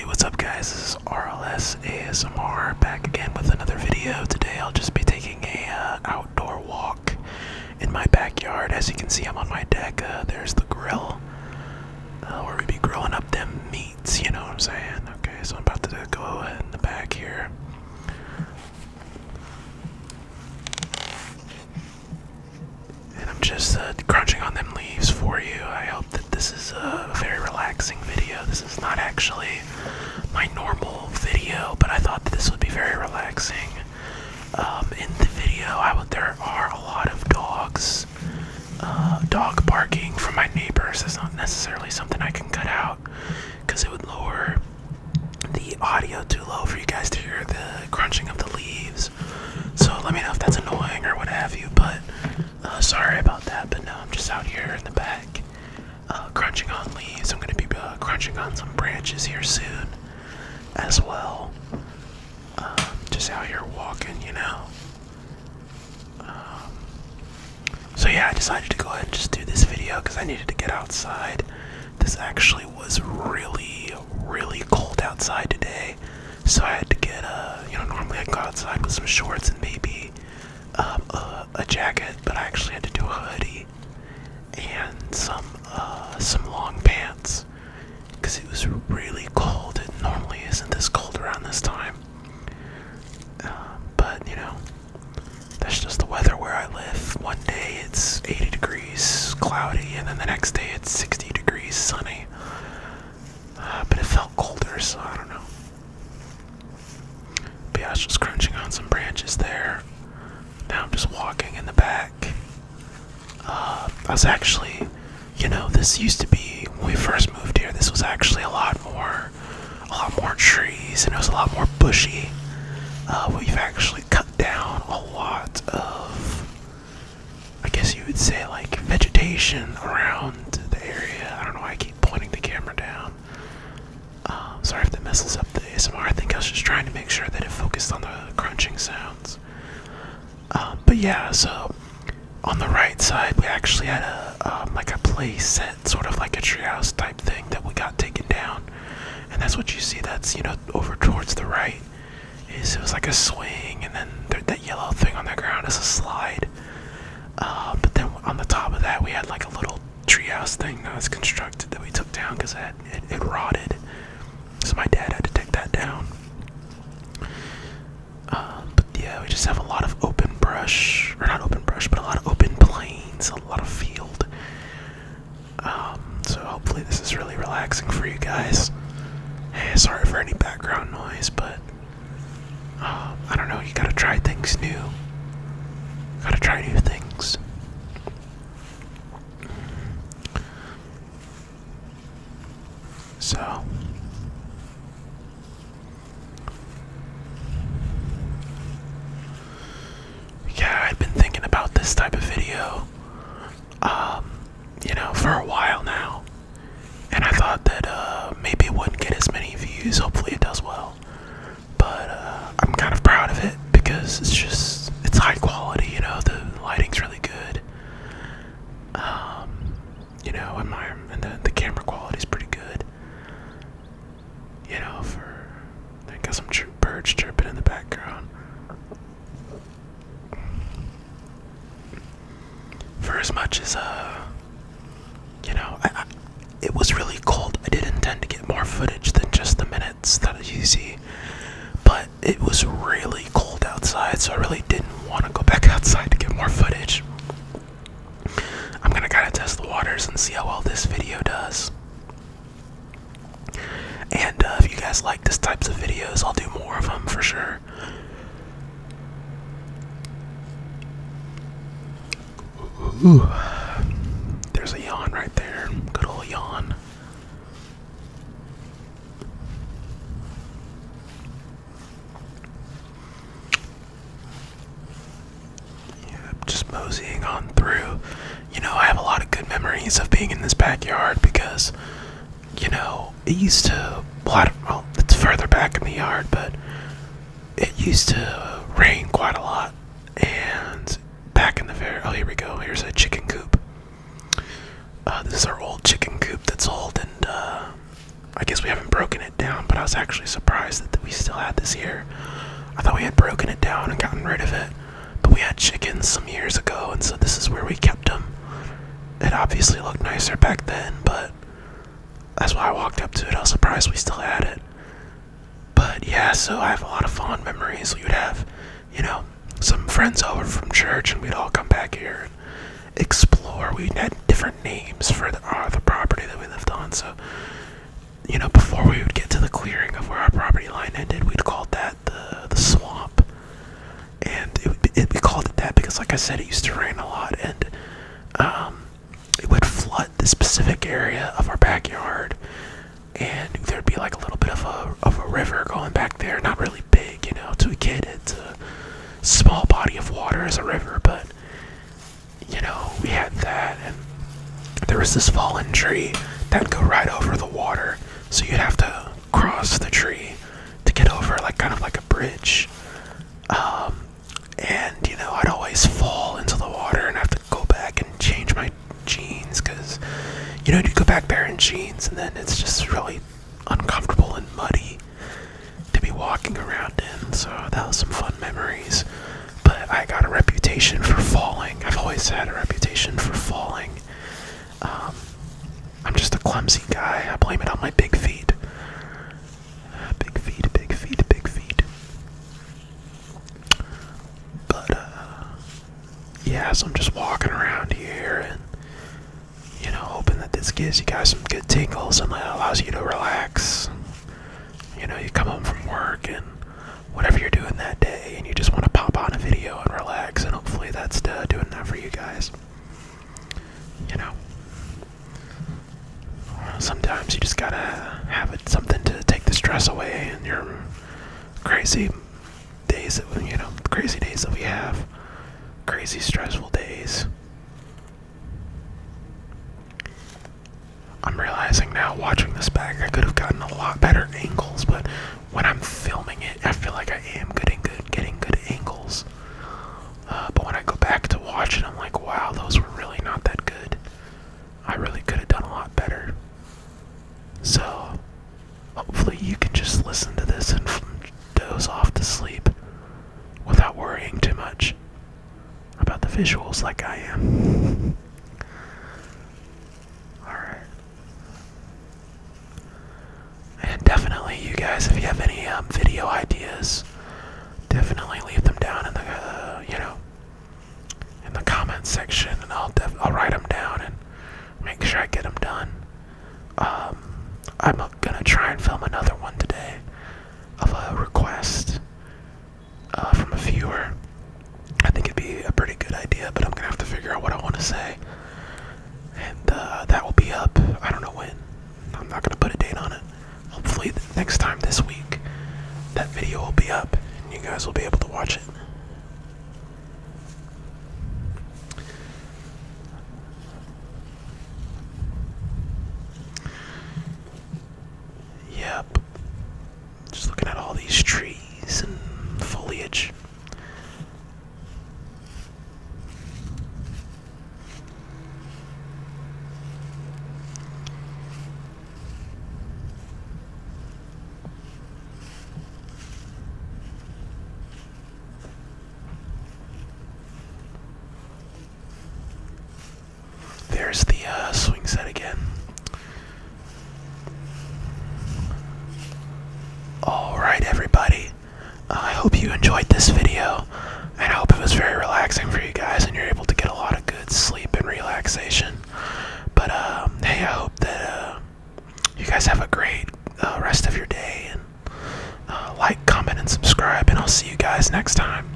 Hey, what's up, guys? This is RLS ASMR back again with another video. Today, I'll just be taking a uh, outdoor walk in my backyard. As you can see, I'm on my deck. Uh, there's the grill uh, where we be grilling up them meats. You know what I'm saying? Okay, so I'm about to go in the back here. And I'm just uh, crunching on them leaves for you. I hope that this is a very relaxing video. This is not actually my normal video, but I thought that this would be very relaxing. Um, in the video, I would, there are a lot of dogs, uh, dog barking from my neighbors. It's not necessarily something I can cut out because it would lower the audio too low for you guys to hear the crunching of the leaves. So let me know if that's annoying or what have you. But uh, sorry about that. But no, I'm just out here in the back, uh, crunching on leaves. I'm gonna be uh, crunching on some branches here soon, as well. Um, just out here walking, you know. Um, so yeah, I decided to go ahead and just do this video because I needed to get outside. This actually was really, really cold outside today, so I had to get uh, you know, normally I go outside with some shorts and maybe um, a, a jacket, but I actually had to do a hoodie and some uh, some long pants because it was really cold. It normally isn't this cold around this time, uh, but you know, that's just the weather where I live. One day it's 80 degrees, cloudy, and then the next day it's 60 degrees, sunny. Uh, but it felt colder, so I don't know. But yeah, I was just crunching on some branches there. Now I'm just walking in the back. Uh, I was actually, you know, this used to be when we first moved here. This was actually a lot more, a lot more trees, and it was a lot more bushy. Uh, we've actually cut down a lot of, I guess you would say, like vegetation around the area. I don't know why I keep pointing the camera down. Um, sorry if that messes up the ASMR. I think I was just trying to make sure that it focused on the crunching sounds. But yeah, so on the right side, we actually had a um, like a play set, sort of like a treehouse type thing that we got taken down, and that's what you see. That's you know over towards the right. Is it was like a swing, and then that yellow thing on the ground is a slide. Uh, but then on the top of that, we had like a little treehouse thing that was constructed that we took down because it, it, it rotted. So my dad had to take that down. Um, but yeah, we just have a lot of open brush, or not open brush, but a lot of open plains, a lot of field. Um, so hopefully this is really relaxing for you guys. Hey, sorry for any background noise, but uh, I don't know. You gotta try things new. Gotta try new things. So. Yeah, I've been thinking about this type of video, um, you know, for a while now. And I thought that, uh, maybe it wouldn't get views. Hopefully it does well. But, uh, I'm kind of proud of it because it's just, it's high quality, you know, the lighting's really good. Um, you know, and my, and the, the camera quality's pretty good. You know, for, I got some birds chirping in the background. For as much as, uh, you know, I, it was really cold. I did intend to get more footage than just the minutes that you see, but it was really cold outside, so I really didn't want to go back outside to get more footage. I'm gonna kind of test the waters and see how well this video does. And uh, if you guys like this types of videos, I'll do more of them for sure. Ooh. There's a yawn right there. Good old yawn. Yeah, just moseying on through. You know, I have a lot of good memories of being in this backyard because, you know, it used to. Well, it's further back in the yard, but it used to rain quite a lot. And back in the very. Oh, here we go. Here's a chicken coop. Uh, this is our old chicken coop that's old, and uh, I guess we haven't broken it down, but I was actually surprised that we still had this here. I thought we had broken it down and gotten rid of it, but we had chickens some years ago, and so this is where we kept them. It obviously looked nicer back then, but that's why I walked up to it. I was surprised we still had it. But yeah, so I have a lot of fond memories. We would have, you know, some friends over from church, and we'd all come back here and explore. We had different names for the, uh, the property that we lived on, so you know, before we would get to the clearing of where our property line ended, we'd called that the the swamp, and it, it, we called it that because, like I said, it used to rain a lot, and um, it would flood the specific area of our backyard, and there'd be like a little bit of a of a river going back there. Not really big, you know, to a kid, it's a small body of water as a river, but you know, we had that, and there was this fallen tree that'd go right over the water, so you'd have to cross the tree to get over, like kind of like a bridge. Um, and you know, I'd always fall into the water and have to go back and change my jeans because you know you go back there in jeans and then it's just really uncomfortable and muddy to be walking around in. So that was some fun memories. But I got a reputation for falling. I've always had a reputation for falling. Um, I'm just a clumsy guy. I blame it on my big feet. Big feet, big feet, big feet. But, uh, yeah, so I'm just walking around here and, you know, hoping that this gives you guys some good tingles and allows you to relax. You know, you come home from work and whatever you're doing that day, and you just want to pop on a video and relax, and hopefully that's uh, doing that for you guys. You know, sometimes you just gotta have it something to take the stress away in your crazy days that you know, crazy days that we have, crazy stressful days. I'm realizing now, watching this back, I could have gotten a lot better angles, but when I'm filming it, I feel like I am getting good, getting good angles. Uh, but when I go back to watch it, I'm like, wow, those were really not that good. I really could have done a lot better. So, hopefully, you can just listen to this and doze off to sleep without worrying too much about the visuals like I am. Alright. And definitely, you guys, if you have any um, video ideas, definitely leave them down in the, uh, you know, in the comments section, and I'll I'll write them down and make sure I get them done. Um, I'm gonna try and film another one today of a request uh, from a viewer. I think it'd be a pretty good idea, but I'm gonna have to figure out what I want to say, and uh, that will be up. I don't know when. I'm not gonna put a date on it. Hopefully, next time this week, that video will be up, and you guys will be able to watch it. Yep. Just looking at all these trees and foliage. There's the uh, swing set again. Alright, everybody. Uh, I hope you enjoyed this video, and I hope it was very relaxing for you guys, and you're able to get a lot of good sleep and relaxation. But, um, hey, I hope that uh, you guys have a great uh, rest of your day, and uh, like, comment, and subscribe, and I'll see you guys next time.